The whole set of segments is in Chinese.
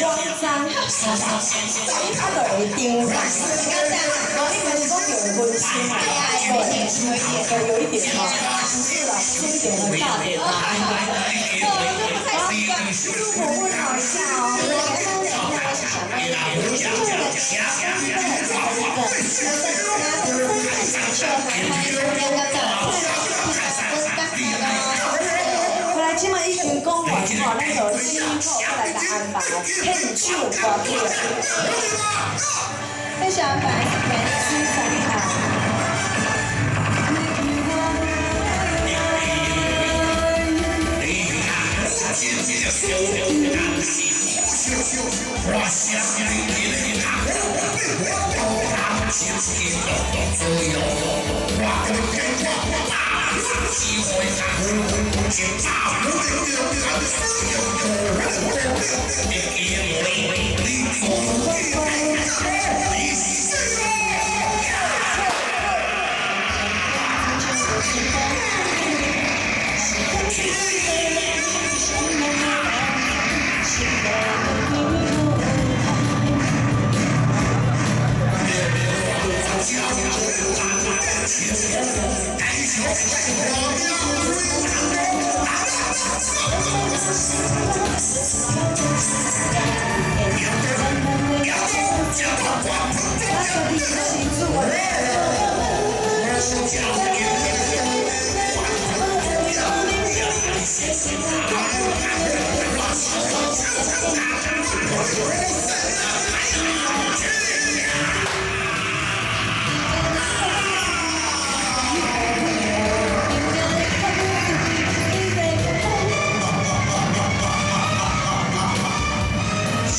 慌张，啥啥啥，啊，就会紧张。是？你们是有分心？对，有一点，有一点，有一点。是啦，是一点很大点啦。哦，这不太习惯，其实我问了一下哦，我刚刚问了一，一下，就这个这个，个？个，安排替你去 two, 谢谢阿。警察，我得我我得我 Thank you.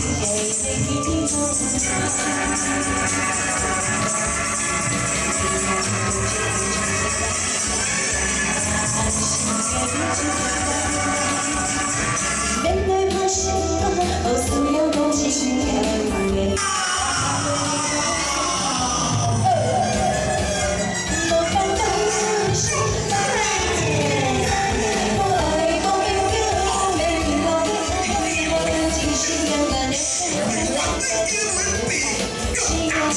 Thank you.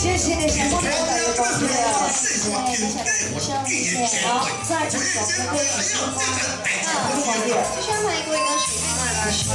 谢谢那些工作人员，恭喜了，谢谢，谢谢，好，再次祝贺！啊，最想买一个什么？